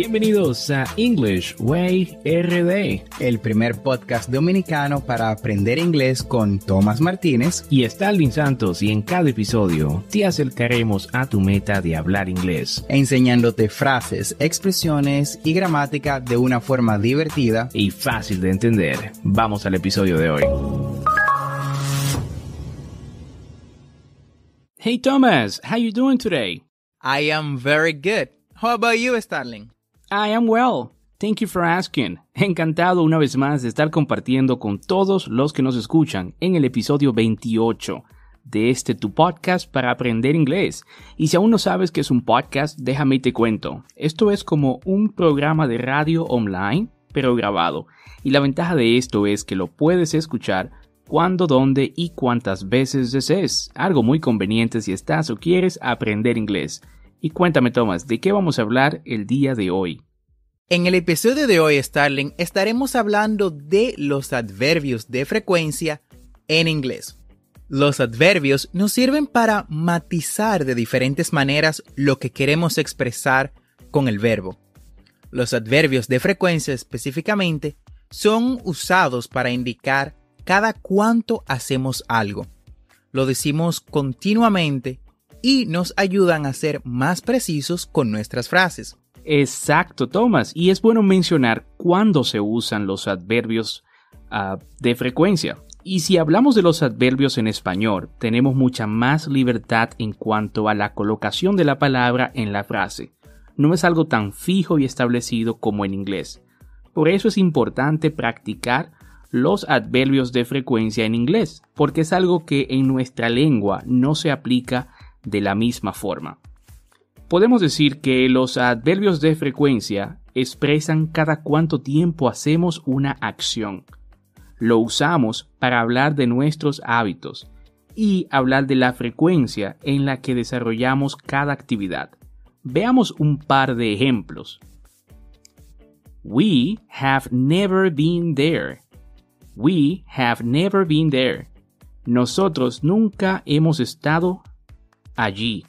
Bienvenidos a English Way RD, el primer podcast dominicano para aprender inglés con Tomás Martínez y Stalin Santos y en cada episodio te acercaremos a tu meta de hablar inglés, enseñándote frases, expresiones y gramática de una forma divertida y fácil de entender. Vamos al episodio de hoy. Hey Thomas, how you doing today? I am very good. How about you, Starling? I am well. Thank you for asking. Encantado una vez más de estar compartiendo con todos los que nos escuchan en el episodio 28 de este tu podcast para aprender inglés. Y si aún no sabes qué es un podcast, déjame y te cuento. Esto es como un programa de radio online, pero grabado. Y la ventaja de esto es que lo puedes escuchar cuando, dónde y cuántas veces desees. Algo muy conveniente si estás o quieres aprender inglés. Y cuéntame, Thomas, ¿de qué vamos a hablar el día de hoy? En el episodio de hoy, Starling, estaremos hablando de los adverbios de frecuencia en inglés. Los adverbios nos sirven para matizar de diferentes maneras lo que queremos expresar con el verbo. Los adverbios de frecuencia específicamente son usados para indicar cada cuánto hacemos algo. Lo decimos continuamente y nos ayudan a ser más precisos con nuestras frases. Exacto, Thomas. Y es bueno mencionar cuándo se usan los adverbios ah, de frecuencia. Y si hablamos de los adverbios en español, tenemos mucha más libertad en cuanto a la colocación de la palabra en la frase. No es algo tan fijo y establecido como en inglés. Por eso es importante practicar los adverbios de frecuencia en inglés, porque es algo que en nuestra lengua no se aplica de la misma forma. Podemos decir que los adverbios de frecuencia expresan cada cuánto tiempo hacemos una acción. Lo usamos para hablar de nuestros hábitos y hablar de la frecuencia en la que desarrollamos cada actividad. Veamos un par de ejemplos. We have never been there. We have never been there. Nosotros nunca hemos estado allí.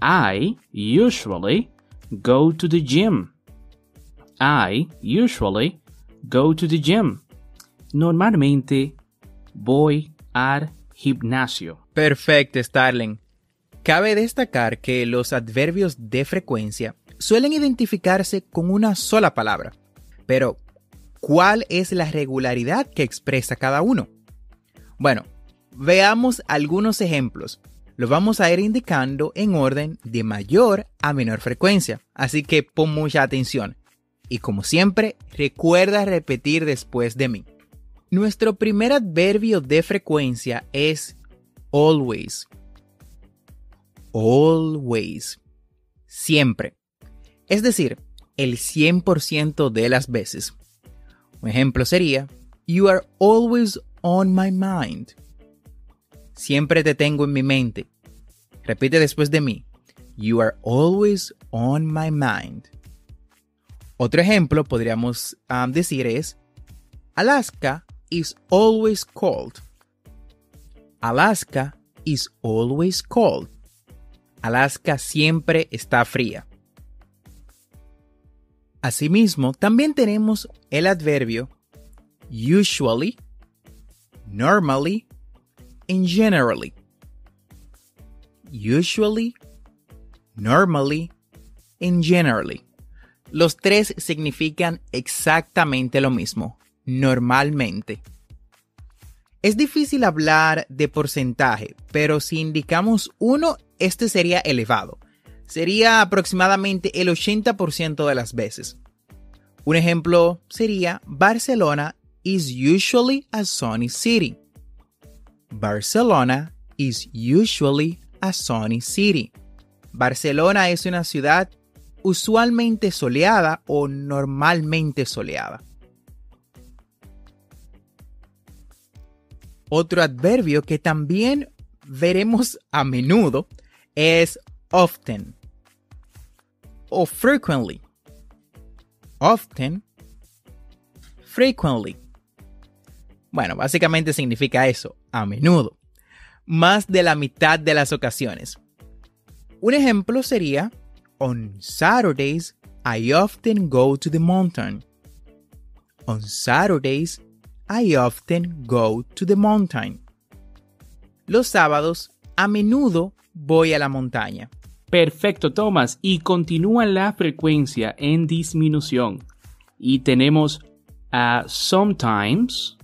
I usually go to the gym. I usually go to the gym. Normalmente voy al gimnasio. Perfecto, Starling. Cabe destacar que los adverbios de frecuencia suelen identificarse con una sola palabra. Pero, ¿cuál es la regularidad que expresa cada uno? Bueno, veamos algunos ejemplos lo vamos a ir indicando en orden de mayor a menor frecuencia. Así que pon mucha atención. Y como siempre, recuerda repetir después de mí. Nuestro primer adverbio de frecuencia es always. Always. Siempre. Es decir, el 100% de las veces. Un ejemplo sería, You are always on my mind. Siempre te tengo en mi mente. Repite después de mí. You are always on my mind. Otro ejemplo podríamos um, decir es Alaska is always cold. Alaska is always cold. Alaska siempre está fría. Asimismo, también tenemos el adverbio usually, normally and generally. Usually, normally and generally. Los tres significan exactamente lo mismo, normalmente. Es difícil hablar de porcentaje, pero si indicamos uno, este sería elevado. Sería aproximadamente el 80% de las veces. Un ejemplo sería Barcelona is usually a sunny city. Barcelona is usually a sunny city. Barcelona es una ciudad usualmente soleada o normalmente soleada. Otro adverbio que también veremos a menudo es often o frequently. Often, frequently. Bueno, básicamente significa eso, a menudo, más de la mitad de las ocasiones. Un ejemplo sería, on Saturdays I often go to the mountain. On Saturdays, I often go to the mountain. Los sábados, a menudo voy a la montaña. Perfecto, Thomas. Y continúa la frecuencia en disminución. Y tenemos a sometimes,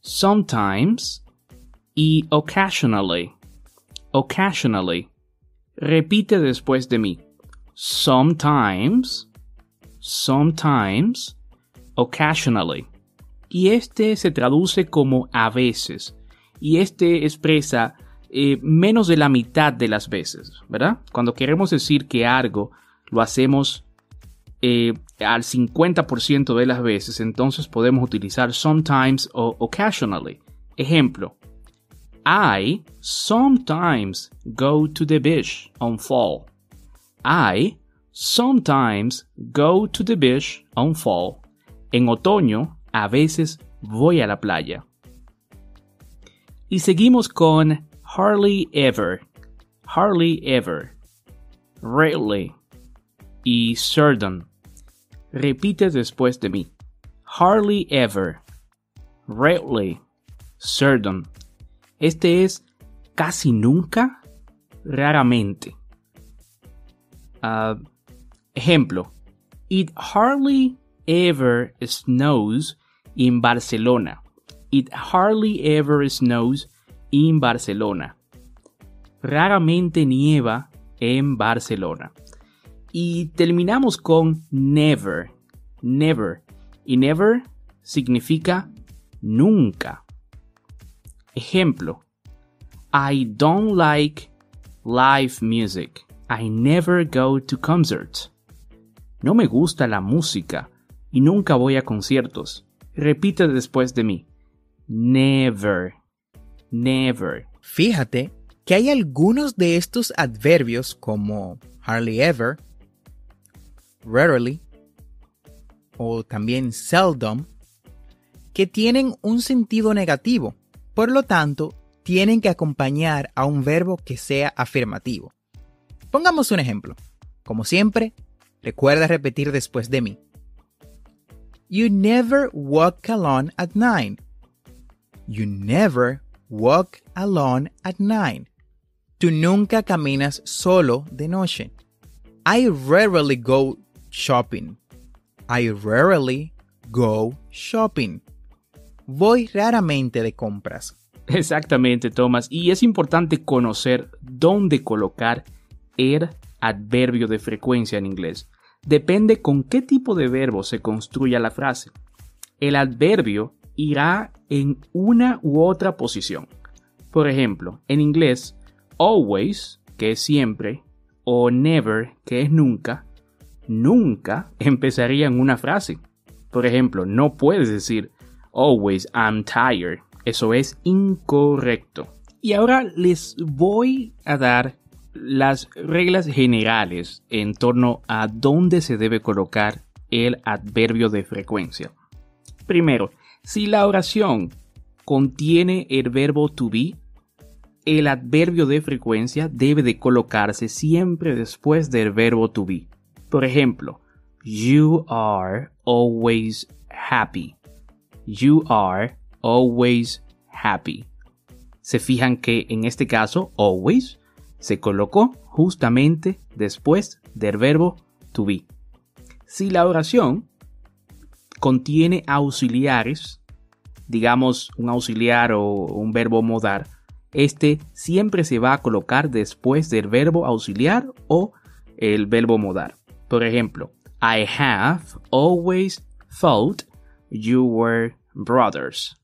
sometimes y occasionally. Occasionally. Repite después de mí. Sometimes, sometimes, occasionally. Y este se traduce como a veces. Y este expresa eh, menos de la mitad de las veces, ¿verdad? Cuando queremos decir que algo lo hacemos eh, al 50% de las veces, entonces podemos utilizar sometimes o occasionally. Ejemplo, I sometimes go to the beach on fall. I sometimes go to the beach on fall. En otoño, a veces voy a la playa. Y seguimos con hardly ever, hardly ever, rarely y certain. Repite después de mí. Hardly ever, rarely, certain. Este es casi nunca, raramente. Uh, ejemplo. It hardly ever snows in Barcelona. It hardly ever snows in Barcelona. Raramente nieva en Barcelona. Y terminamos con never. Never. Y never significa nunca. Ejemplo. I don't like live music. I never go to concerts. No me gusta la música y nunca voy a conciertos. Repite después de mí. Never. Never. Fíjate que hay algunos de estos adverbios como hardly ever, rarely o también seldom que tienen un sentido negativo. Por lo tanto, tienen que acompañar a un verbo que sea afirmativo. Pongamos un ejemplo. Como siempre, recuerda repetir después de mí. You never walk alone at night. You never walk alone at night. Tú nunca caminas solo de noche. I rarely go shopping. I rarely go shopping. Voy raramente de compras. Exactamente, Thomas. Y es importante conocer dónde colocar el adverbio de frecuencia en inglés. Depende con qué tipo de verbo se construya la frase. El adverbio irá en una u otra posición. Por ejemplo, en inglés, always, que es siempre, o never, que es nunca, nunca empezaría en una frase. Por ejemplo, no puedes decir always I'm tired. Eso es incorrecto. Y ahora les voy a dar las reglas generales en torno a dónde se debe colocar el adverbio de frecuencia. Primero, si la oración contiene el verbo to be, el adverbio de frecuencia debe de colocarse siempre después del verbo to be. Por ejemplo, you are always happy. You are always happy. Se fijan que en este caso, always se colocó justamente después del verbo to be. Si la oración contiene auxiliares, digamos un auxiliar o un verbo modar, este siempre se va a colocar después del verbo auxiliar o el verbo modar. Por ejemplo, I have always thought you were brothers.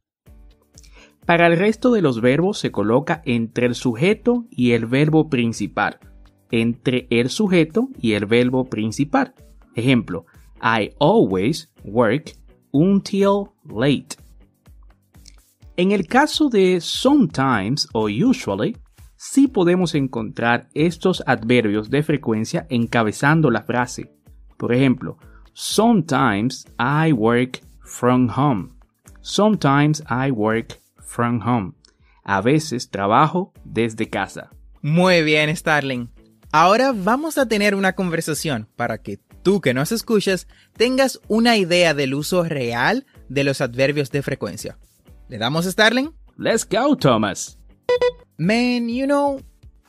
Para el resto de los verbos se coloca entre el sujeto y el verbo principal. Entre el sujeto y el verbo principal. Ejemplo, I always work until late. En el caso de sometimes o usually, sí podemos encontrar estos adverbios de frecuencia encabezando la frase. Por ejemplo, sometimes I work from home. Sometimes I work from home. A veces trabajo desde casa. Muy bien, Starling. Ahora vamos a tener una conversación para que tú que nos escuchas tengas una idea del uso real de los adverbios de frecuencia. ¿Le damos Starling? Let's go, Thomas. Man, you know,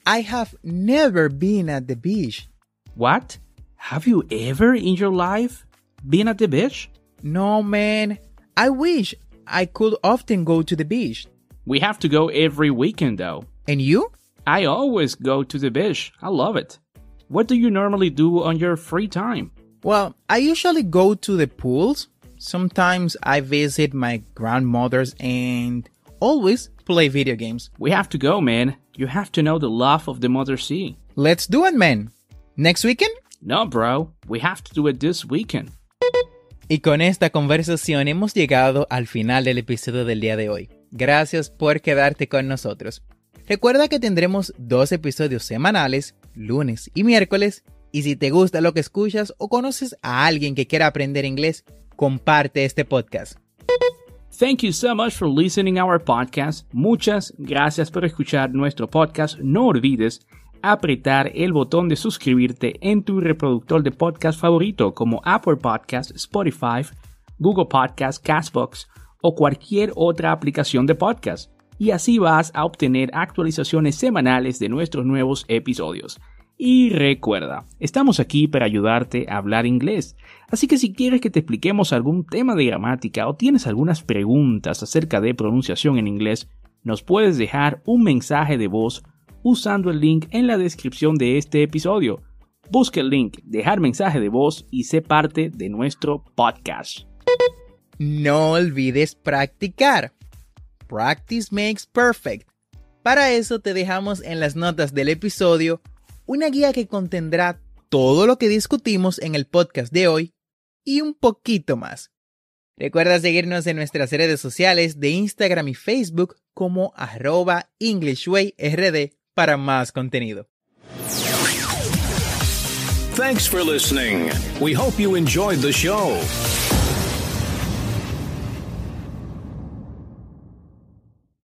I have never been at the beach. What? Have you ever in your life been at the beach? No, man. I wish I could often go to the beach. We have to go every weekend though. And you? I always go to the beach. I love it. What do you normally do on your free time? Well, I usually go to the pools. Sometimes I visit my grandmother's and always play video games. We have to go, man. You have to know the love of the Mother Sea. Let's do it, man. Next weekend? No, bro. We have to do it this weekend. Y con esta conversación hemos llegado al final del episodio del día de hoy. Gracias por quedarte con nosotros. Recuerda que tendremos dos episodios semanales, lunes y miércoles, y si te gusta lo que escuchas o conoces a alguien que quiera aprender inglés, comparte este podcast. Thank you so much for listening our podcast. Muchas gracias por escuchar nuestro podcast. No olvides apretar el botón de suscribirte en tu reproductor de podcast favorito como Apple Podcast, Spotify, Google Podcast, Castbox o cualquier otra aplicación de podcast y así vas a obtener actualizaciones semanales de nuestros nuevos episodios. Y recuerda, estamos aquí para ayudarte a hablar inglés, así que si quieres que te expliquemos algún tema de gramática o tienes algunas preguntas acerca de pronunciación en inglés, nos puedes dejar un mensaje de voz usando el link en la descripción de este episodio. Busca el link, dejar mensaje de voz y sé parte de nuestro podcast. No olvides practicar. Practice makes perfect. Para eso te dejamos en las notas del episodio una guía que contendrá todo lo que discutimos en el podcast de hoy y un poquito más. Recuerda seguirnos en nuestras redes sociales de Instagram y Facebook como arroba EnglishWayRD para más contenido. Thanks for listening. We hope you enjoyed the show.